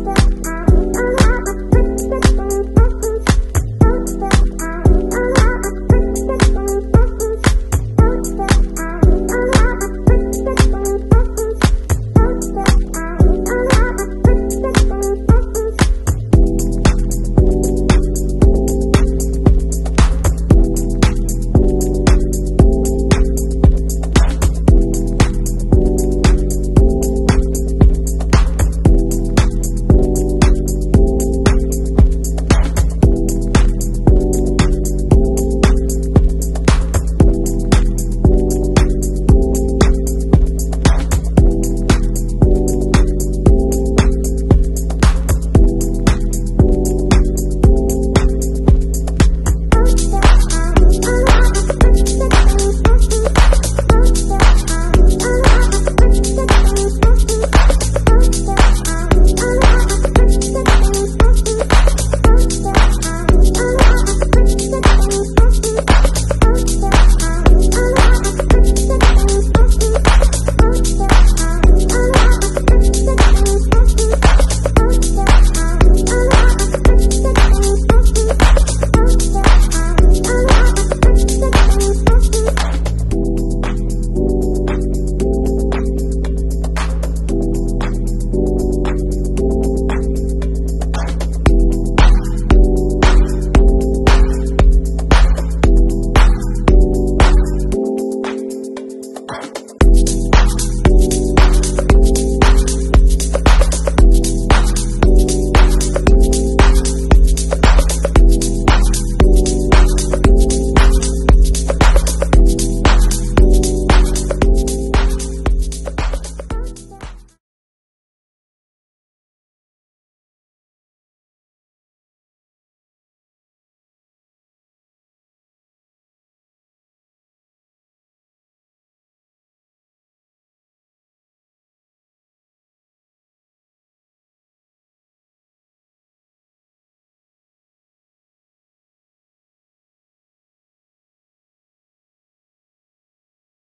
back.